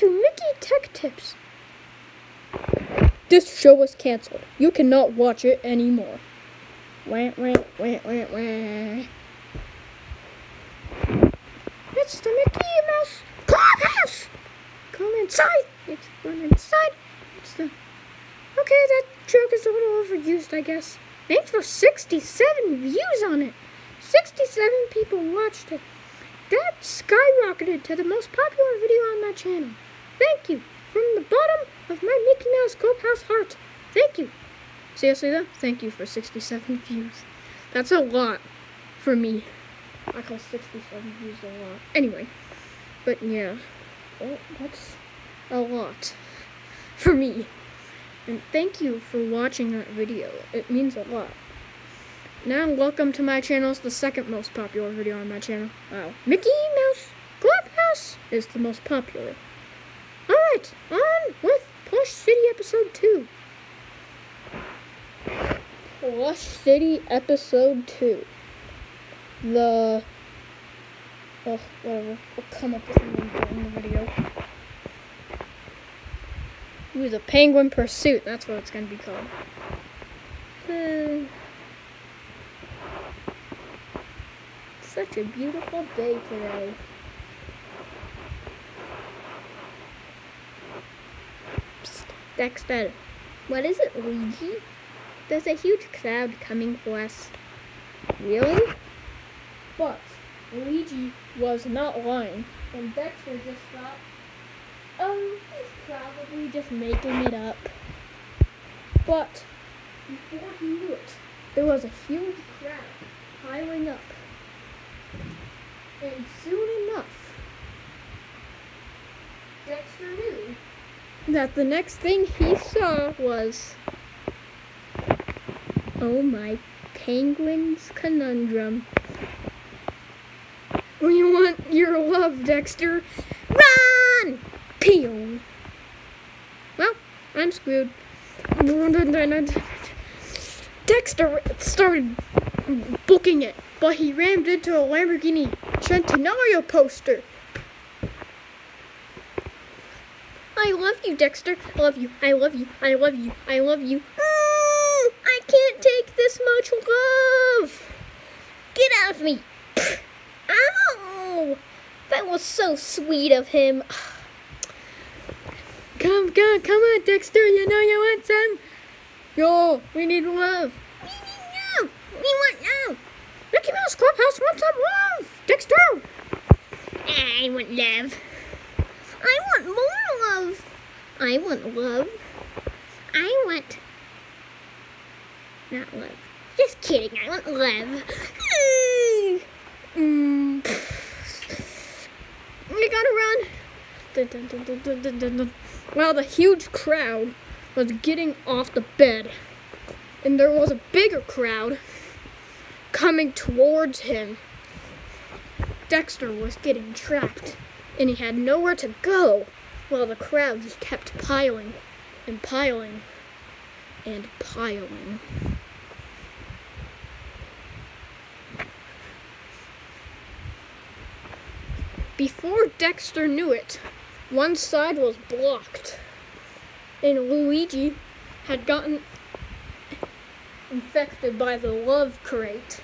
to Mickey Tech Tips. This show was canceled. You cannot watch it anymore. Wah, wah, wah, wah, wah. It's the Mickey Mouse Clubhouse. Come inside. It's run inside. It's the. Okay, that joke is a little overused, I guess. Thanks for 67 views on it. 67 people watched it. That skyrocketed to the most popular video on my channel. Thank you. From the bottom of my Mickey Mouse Clubhouse heart. Thank you. Seriously though, thank you for 67 views. That's a lot for me. I call 67 views a lot. Anyway, but yeah, well, that's a lot for me. And thank you for watching that video. It means a lot. Now, welcome to my channel. It's the second most popular video on my channel. Wow. Mickey Mouse Clubhouse is the most popular. Alright, on with Plush City Episode 2. Plush City Episode 2. The... Oh, whatever. We'll come up with a in the video. Ooh, the Penguin Pursuit. That's what it's going to be called. Such a beautiful day today. Dexter. What is it, Luigi? There's a huge crowd coming for us. Really? But Luigi was not lying, and Dexter just thought, um, he's probably just making it up. But before he knew it, there was a huge crowd piling up. And soon enough, Dexter knew that the next thing he saw was, oh my penguin's conundrum. We want your love, Dexter. Run! Pew! Well, I'm screwed. Dexter started booking it, but he rammed into a Lamborghini Centenario poster. I love you, Dexter. I love you. I love you. I love you. I love you. Mm, I can't take this much love. Get out of me. Ow! That was so sweet of him. Come, come, come on, Dexter. You know you want some. Yo, we need love. We need love. We want love. Mickey Mouse Clubhouse wants some love. Dexter. I want love. I want more love. I want love. I want. Not love. Just kidding. I want love. Mm. We gotta run. Dun, dun, dun, the huge crowd was getting off the bed, and there was a bigger crowd coming towards him. Dexter was getting trapped, and he had nowhere to go while the crowd just kept piling and piling and piling. Before Dexter knew it, one side was blocked, and Luigi had gotten infected by the love crate.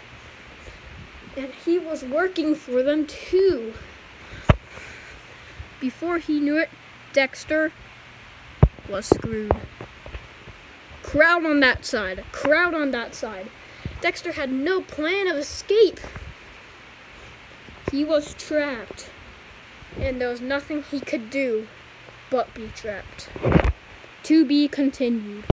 And he was working for them too. Before he knew it, Dexter was screwed. Crowd on that side, crowd on that side. Dexter had no plan of escape. He was trapped, and there was nothing he could do but be trapped. To be continued.